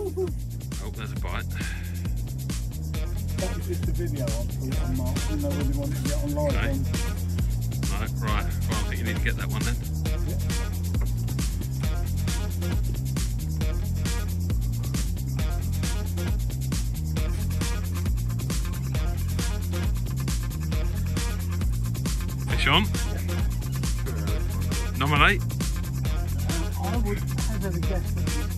Oh, there's a bite. That was just a video on, on Mark. Didn't know whether you wanted to get on live Okay. No, right. Well, I think you need to get that one then. On. Nominate. I would hazard a guess that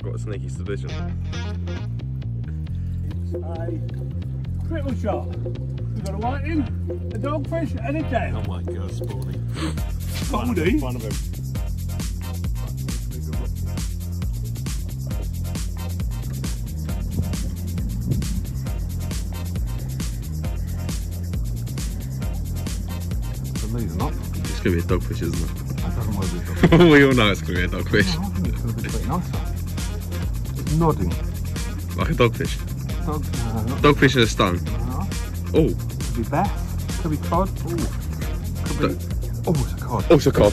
I've got a sneaky suspicion. It's a triple shot. We've got a whiting, a dogfish, and a tail. Oh my god, Spawny. Baldy. One of them. Believe it or not, It's gonna be a dogfish, isn't it? that doesn't want to be we all know it's gonna be a dogfish. Nodding. Like a dogfish. Dog, no, not Dogfish in a stone. no. Uh-huh. Oh, Could be bass. Could be cod. Ooh. Could be. Oh, it's a cod. Oh, also cod.